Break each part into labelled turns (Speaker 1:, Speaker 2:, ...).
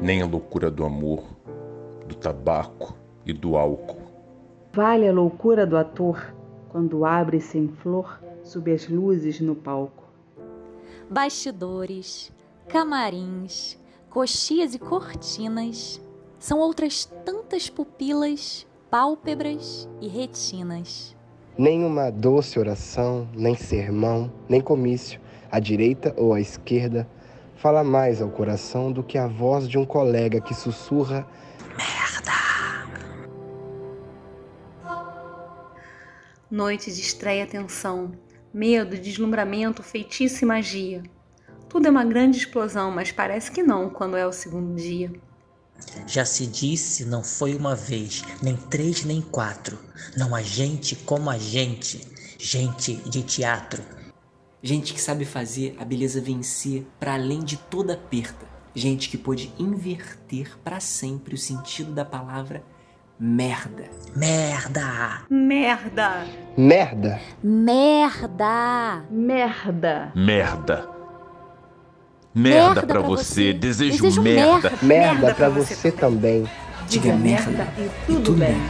Speaker 1: Nem a loucura do amor, do tabaco e do álcool.
Speaker 2: Vale a loucura do ator quando abre-se em flor sob as luzes no palco.
Speaker 3: Bastidores, camarins, coxias e cortinas são outras tantas pupilas, pálpebras e retinas.
Speaker 4: Nem uma doce oração, nem sermão, nem comício, à direita ou à esquerda, fala mais ao coração do que a voz de um colega que sussurra: Merda!
Speaker 5: Noite de estreia tensão, medo, deslumbramento, feitiço e magia. Tudo é uma grande explosão, mas parece que não quando é o segundo dia.
Speaker 6: Já se disse, não foi uma vez, nem três, nem quatro. Não há gente como a gente, gente de teatro.
Speaker 7: Gente que sabe fazer a beleza vencer para além de toda perda. Gente que pôde inverter para sempre o sentido da palavra Merda.
Speaker 6: Merda.
Speaker 5: Merda.
Speaker 4: Merda.
Speaker 3: Merda.
Speaker 2: Merda.
Speaker 1: Merda. Merda pra você. Desejo,
Speaker 3: Desejo
Speaker 1: merda.
Speaker 3: merda.
Speaker 4: Merda pra você também.
Speaker 7: Diga merda
Speaker 2: e tudo, bem.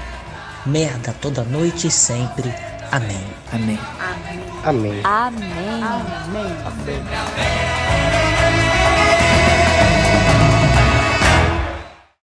Speaker 6: Merda toda noite e sempre. Amém.
Speaker 7: Amém.
Speaker 4: Amém.
Speaker 3: Amém.
Speaker 2: Amém.
Speaker 8: Amém.